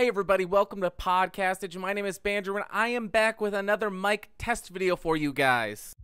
Hey everybody, welcome to Podcastage. My name is Bandrew and I am back with another mic test video for you guys.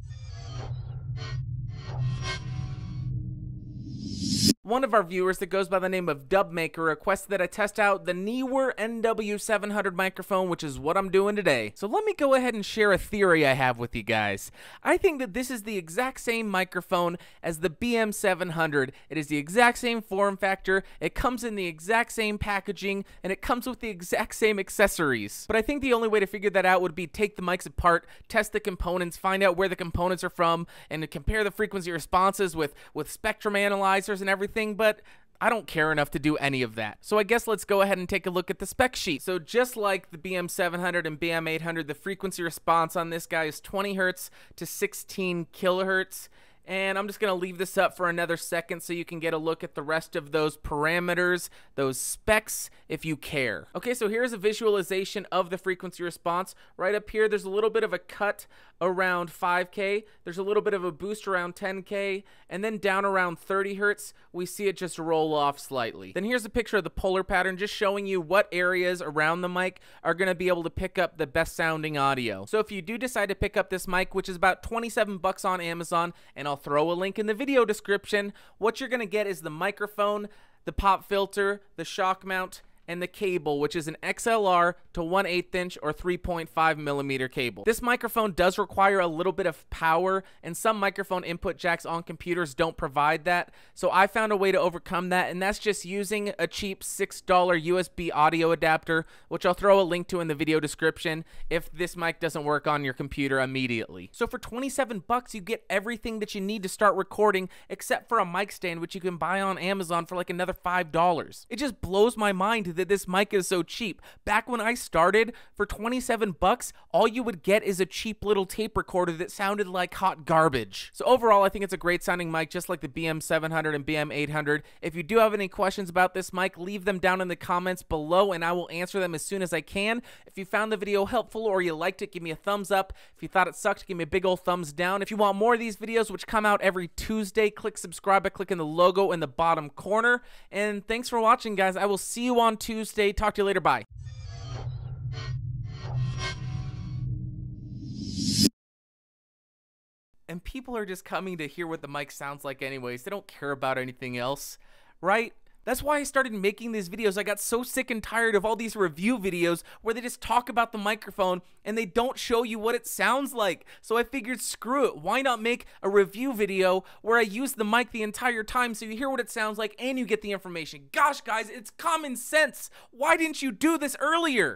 One of our viewers that goes by the name of Dubmaker requested that I test out the Neewer NW700 microphone, which is what I'm doing today. So let me go ahead and share a theory I have with you guys. I think that this is the exact same microphone as the BM700. It is the exact same form factor, it comes in the exact same packaging, and it comes with the exact same accessories. But I think the only way to figure that out would be take the mics apart, test the components, find out where the components are from, and compare the frequency responses with, with spectrum analyzers and everything but I don't care enough to do any of that. So I guess let's go ahead and take a look at the spec sheet. So just like the BM700 and BM800, the frequency response on this guy is 20 hertz to 16 kilohertz. And I'm just going to leave this up for another second so you can get a look at the rest of those parameters, those specs, if you care. Okay, so here's a visualization of the frequency response. Right up here, there's a little bit of a cut around 5K. There's a little bit of a boost around 10K. And then down around 30 hertz, we see it just roll off slightly. Then here's a picture of the polar pattern, just showing you what areas around the mic are going to be able to pick up the best sounding audio. So if you do decide to pick up this mic, which is about 27 bucks on Amazon, and I'll I'll throw a link in the video description. What you're going to get is the microphone, the pop filter, the shock mount, and the cable, which is an XLR to 1 8 inch or 3.5 millimeter cable. This microphone does require a little bit of power, and some microphone input jacks on computers don't provide that. So I found a way to overcome that, and that's just using a cheap $6 USB audio adapter, which I'll throw a link to in the video description if this mic doesn't work on your computer immediately. So for 27 bucks, you get everything that you need to start recording except for a mic stand, which you can buy on Amazon for like another $5. It just blows my mind that this mic is so cheap. Back when I started, for 27 bucks, all you would get is a cheap little tape recorder that sounded like hot garbage. So overall, I think it's a great sounding mic, just like the BM700 and BM800. If you do have any questions about this mic, leave them down in the comments below and I will answer them as soon as I can. If you found the video helpful or you liked it, give me a thumbs up. If you thought it sucked, give me a big old thumbs down. If you want more of these videos, which come out every Tuesday, click subscribe by clicking the logo in the bottom corner. And thanks for watching, guys. I will see you on Tuesday. Talk to you later. Bye. And people are just coming to hear what the mic sounds like, anyways. They don't care about anything else, right? That's why I started making these videos. I got so sick and tired of all these review videos where they just talk about the microphone and they don't show you what it sounds like. So I figured, screw it. Why not make a review video where I use the mic the entire time so you hear what it sounds like and you get the information? Gosh, guys, it's common sense. Why didn't you do this earlier?